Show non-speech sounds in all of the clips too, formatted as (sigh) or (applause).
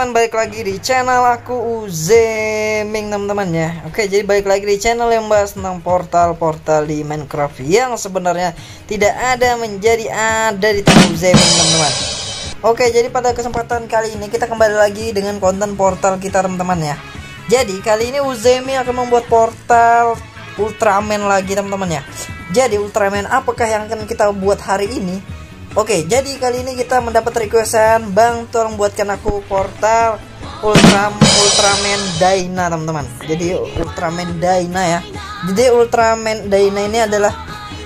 teman-teman balik lagi di channel aku Uzeming teman-teman ya. Oke jadi balik lagi di channel yang bahas tentang portal-portal di Minecraft Yang sebenarnya tidak ada menjadi ada di channel Uzeming teman-teman. Oke jadi pada kesempatan kali ini kita kembali lagi dengan konten portal kita teman-teman ya. Jadi kali ini Uzeming akan membuat portal Ultraman lagi teman-teman ya. Jadi Ultraman apakah yang akan kita buat hari ini Oke, jadi kali ini kita mendapat requestan, Bang, tolong buatkan aku portal Ultra Ultraman Dyna, teman-teman. Jadi Ultraman Dyna ya. Jadi Ultraman Dyna ini adalah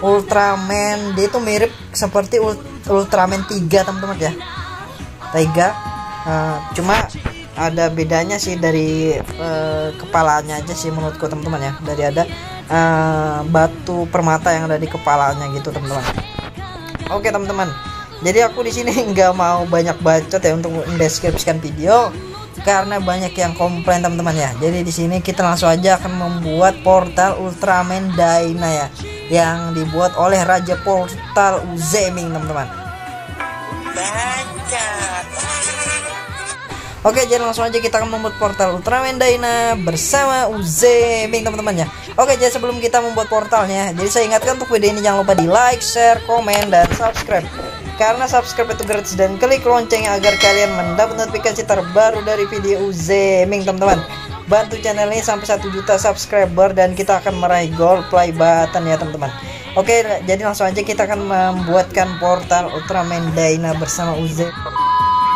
Ultraman, dia itu mirip seperti Ul- Ultraman 3, teman-teman ya. 3 eh, cuma ada bedanya sih dari eh, kepalanya aja sih menurutku teman-teman ya. Dari ada eh, batu permata yang ada di kepalanya gitu, teman-teman. Oke teman-teman, jadi aku di sini (laughs) nggak mau banyak bacot ya untuk mendeskripsikan video karena banyak yang komplain teman-teman ya. Jadi di sini kita langsung aja akan membuat portal Ultraman Dyna ya, yang dibuat oleh Raja Portal Uzeming teman-teman. Oke, jadi langsung aja kita akan membuat portal Ultraman Dyna bersama Uzeming teman-teman ya. Oke, jadi sebelum kita membuat portalnya, jadi saya ingatkan untuk video ini jangan lupa di like, share, komen, dan subscribe. Karena subscribe itu gratis dan klik loncengnya agar kalian mendapat notifikasi terbaru dari video Uzeming teman-teman. Bantu channel ini sampai 1 juta subscriber dan kita akan meraih gold play button ya teman-teman. Oke, jadi langsung aja kita akan membuatkan portal Ultraman Dyna bersama Uzeming.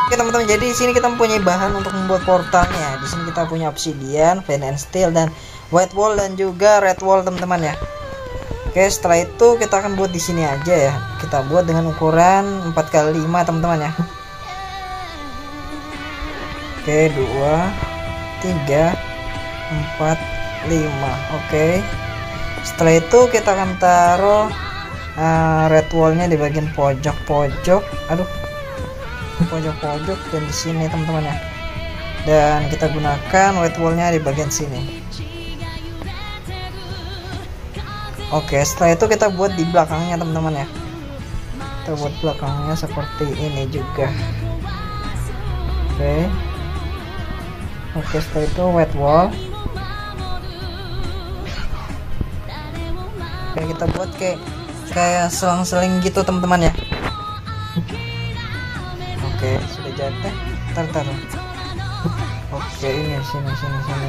Oke teman-teman, jadi di sini kita mempunyai bahan untuk membuat portalnya. Di sini kita punya obsidian, flint and steel dan white wall dan juga red wall teman-teman ya. Oke, setelah itu kita akan buat di sini aja ya. Kita buat dengan ukuran 4x5 teman-teman ya. Oke, 2 3 4 5. Oke. Setelah itu kita akan taruh uh, red wallnya di bagian pojok-pojok. Aduh, pojok-pojok dan di sini teman-teman ya dan kita gunakan white wallnya di bagian sini oke setelah itu kita buat di belakangnya teman-teman ya kita buat belakangnya seperti ini juga oke oke setelah itu white wall oke kita buat kayak kayak selang-seling gitu teman-teman ya Oke, sudah jadi. Tar, tar. Oke, ini sini sini sini.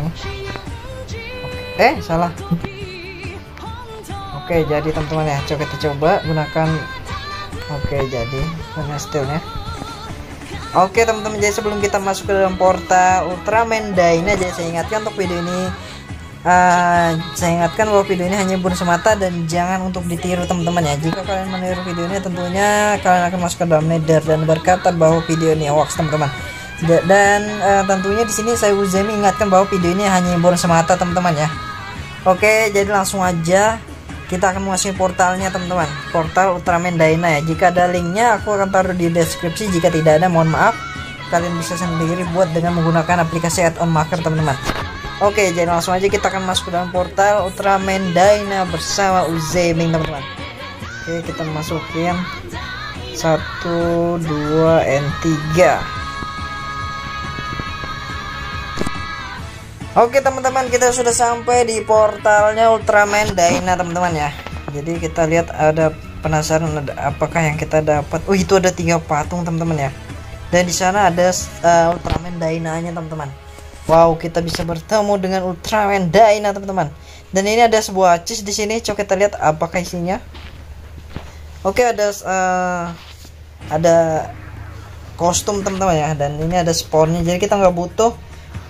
Oke. Eh, salah. Oke, jadi teman-teman ya, coba kita coba gunakan Oke, jadi warna steel ya. Oke, teman-teman, jadi sebelum kita masuk ke dalam portal Ultraman Dyna, jadi saya ingatkan untuk video ini eh, saya ingatkan bahwa video ini hanya bonus semata dan jangan untuk ditiru teman-teman ya. Jika kalian meniru video ini tentunya kalian akan masuk ke dalam nether dan berkata bahwa video ini hoax teman-teman. Da- Dan eh, tentunya di sini saya Uzemi ingatkan bahwa video ini hanya bonus semata teman-teman ya. Oke, jadi langsung aja kita akan memasuki portalnya teman-teman. Portal Ultraman Dyna ya. Jika ada linknya aku akan taruh di deskripsi. Jika tidak ada mohon maaf. Kalian bisa sendiri buat dengan menggunakan aplikasi add-on marker teman-teman. Oke, jadi langsung aja kita akan masuk ke dalam portal Ultraman Dyna bersama Uzeming teman-teman. Oke, kita masukin satu, dua, and tiga. Oke teman-teman kita sudah sampai di portalnya Ultraman Dyna teman-teman ya. Jadi kita lihat ada penasaran ada apakah yang kita dapat. Oh itu ada tiga patung teman-teman ya. Dan di sana ada uh, Ultraman Dyna-nya teman-teman. Wow kita bisa bertemu dengan Ultraman Dyna teman-teman. Dan ini ada sebuah chest di sini. Coba kita lihat apakah isinya. Oke ada uh, ada kostum teman-teman ya. Dan ini ada spawnnya. Jadi kita nggak butuh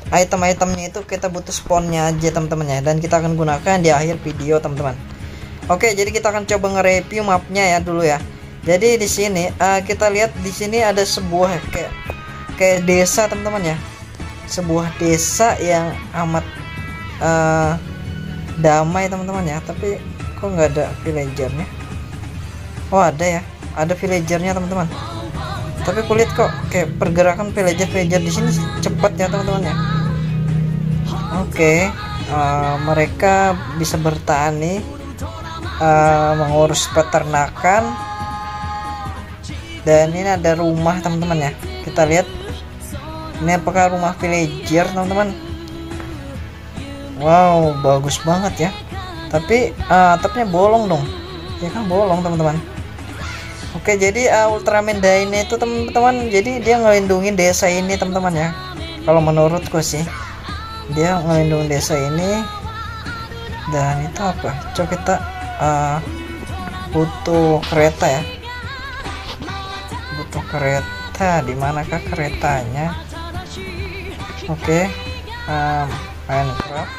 item-itemnya itu kita butuh spawnnya aja teman-teman ya dan kita akan gunakan di akhir video teman-teman. Oke jadi kita akan coba nge-review mapnya ya dulu ya. Jadi di sini uh, kita lihat di sini ada sebuah kayak kayak desa teman-teman ya. Sebuah desa yang amat eh, damai teman-teman ya. Tapi kok nggak ada villagernya? Oh ada ya. Ada villagernya teman-teman. Tapi kulit kok kayak pergerakan villager villager di sini cepat ya teman-teman ya oke eh, mereka bisa bertani eh, mengurus peternakan. Dan ini ada rumah teman-teman ya. Kita lihat ini apakah rumah villager teman-teman? Wow bagus banget ya. Tapi uh, atapnya bolong dong. Ya kan bolong teman-teman. Oke jadi uh, Ultraman Dyna itu teman-teman jadi dia ngelindungin desa ini teman-teman ya. Kalau menurutku sih dia ngelindungin desa ini. Dan itu apa? Coba kita uh, butuh kereta ya. Butuh kereta di manakah keretanya? Oke um, Minecraft.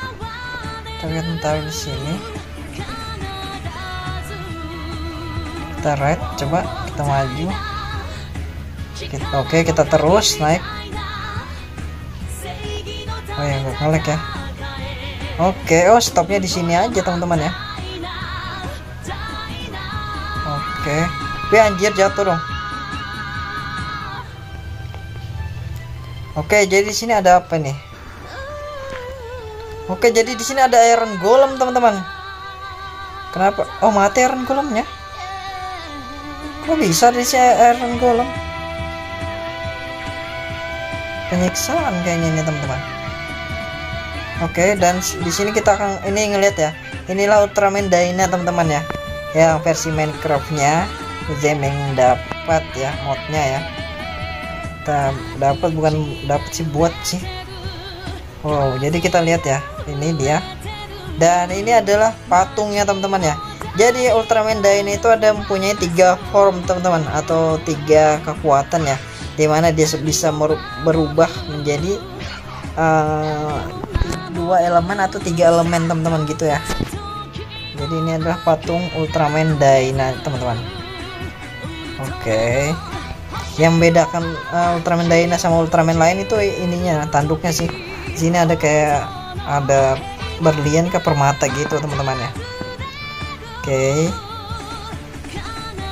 Kita lihat ntar di sini. Kita right coba kita maju. Kita, oke kita terus naik oh ya nggak ngelek ya. Oke oh stopnya di sini aja teman-teman ya. Oke. Tapi anjir jatuh dong. Oke jadi di sini ada apa nih? Oke jadi di sini ada iron golem teman-teman. Kenapa? Oh mati iron golemnya? Kok bisa di sini iron golem? Penyiksaan kayaknya ini teman-teman oke dan s- di sini kita akan ini ngeliat ya. Inilah Ultraman Dyna teman-teman ya. Yang versi Minecraftnya Zemeng dapat ya modnya ya. Kita dapat bukan dapat sih buat sih. Wow jadi kita lihat ya ini dia. Dan ini adalah patungnya teman-teman ya. Jadi Ultraman Dyna itu ada mempunyai tiga form teman-teman atau tiga kekuatan ya. Di mana dia bisa berubah menjadi eh, dua elemen atau tiga elemen teman-teman gitu ya. Jadi ini adalah patung Ultraman Dyna teman-teman. Oke. Yang bedakan eh, Ultraman Dyna sama Ultraman lain itu ininya tanduknya sih. Sini ada kayak ada berlian ke permata gitu teman-teman ya. Oke.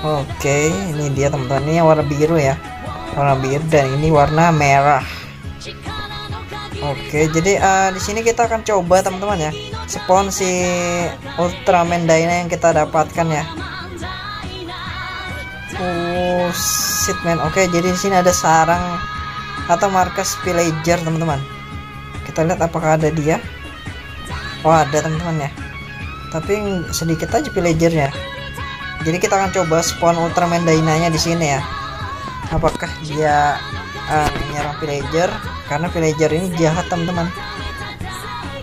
Oke ini dia teman-teman. Ini warna biru ya. Warna biru dan ini warna merah oke jadi eh, di sini kita akan coba teman-teman ya spawn si Ultraman Dyna yang kita dapatkan ya Oh, man. Oke, jadi di sini ada sarang atau markas villager, teman-teman. Kita lihat apakah ada dia. Oh, ada teman-teman ya. Tapi sedikit aja villagernya. Jadi kita akan coba spawn Ultraman Dyna-nya di sini ya. Apakah dia uh, menyerang villager? Karena villager ini jahat, teman-teman.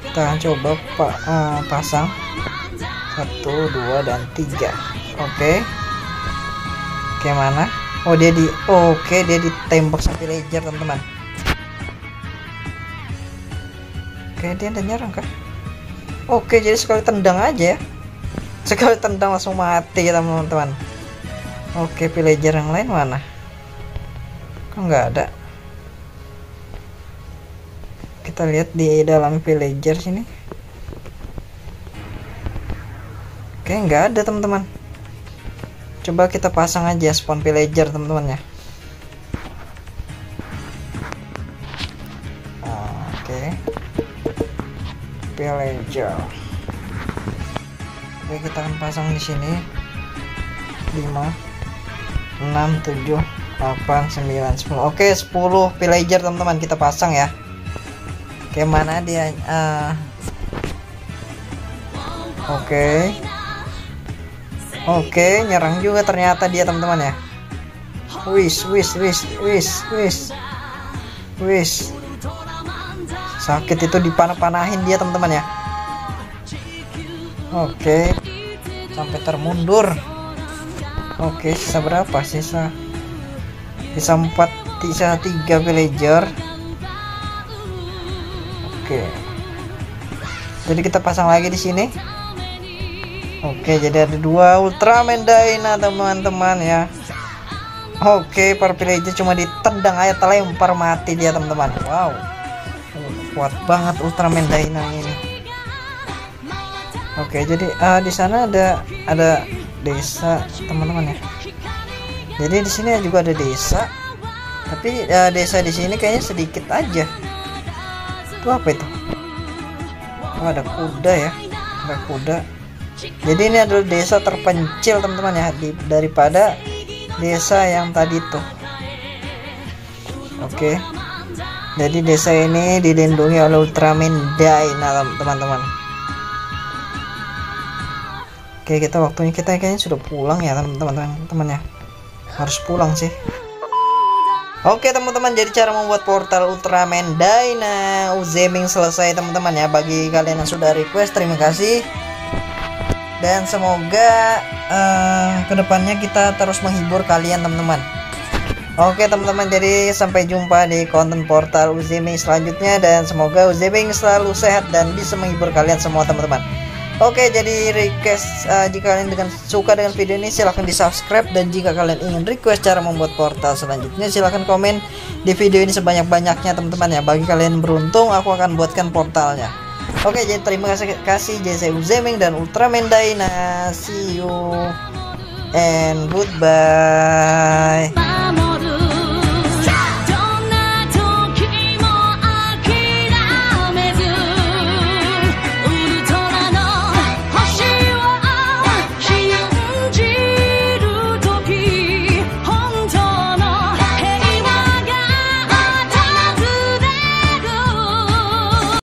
Kita akan coba pak uh, pasang satu, dua, dan tiga. Oke. Oke mana? Oh dia di Oke dia ditembak sama villager teman-teman Oke dia ada nyerang kah? Oke jadi sekali tendang aja ya Sekali tendang langsung mati ya teman-teman Oke villager yang lain mana? Kok nggak ada? Kita lihat di dalam villager sini. Oke nggak ada teman-teman. Coba kita pasang aja spawn villager teman-teman ya. Oke. Villager. Oke kita akan pasang di sini. 5 6 7 8 9 10 oke 10 villager teman-teman kita pasang ya mana dia Ah. oke Oke, nyerang juga ternyata dia teman-teman ya. Wis, wis, wis, wis, wis. Wis. Sakit itu dipanah-panahin dia teman-teman ya. Oke. Sampai termundur. Oke, sisa berapa? Sisa sisa 4, sisa 3 villager. Oke. Jadi kita pasang lagi di sini. Oke, jadi ada dua Ultraman Dyna teman-teman ya. Oke, para villager cuma ditendang aja terlempar mati dia teman-teman. Wow. Kuat banget Ultraman Dyna ini. Oke, jadi eh, di sana ada ada desa teman-teman ya. Jadi di sini juga ada desa. Tapi eh, desa di sini kayaknya sedikit aja. Itu apa itu? Oh, ada kuda ya. Ada kuda. Jadi ini adalah desa terpencil teman-teman ya di, daripada desa yang tadi tuh. Oke. Jadi desa ini dilindungi oleh Ultraman Dyna teman-teman. Oke, kita waktunya kita kayaknya sudah pulang ya teman-teman teman ya. Harus pulang sih. Oke teman-teman jadi cara membuat portal Ultraman Dyna Uzeming selesai teman-teman ya. Bagi kalian yang sudah request terima kasih. Dan semoga uh, ke depannya kita terus menghibur kalian teman-teman. Oke teman-teman jadi sampai jumpa di konten portal Uzeming selanjutnya. Dan semoga Uzeming selalu sehat dan bisa menghibur kalian semua teman-teman Oke, jadi request uh, jika kalian dengan suka dengan video ini silahkan di subscribe dan jika kalian ingin request cara membuat portal selanjutnya silahkan komen di video ini sebanyak-banyaknya teman-teman ya. Bagi kalian beruntung aku akan buatkan portalnya. Oke, jadi terima kasih kasih JC Uzeming dan Ultraman Dyna. See you and goodbye.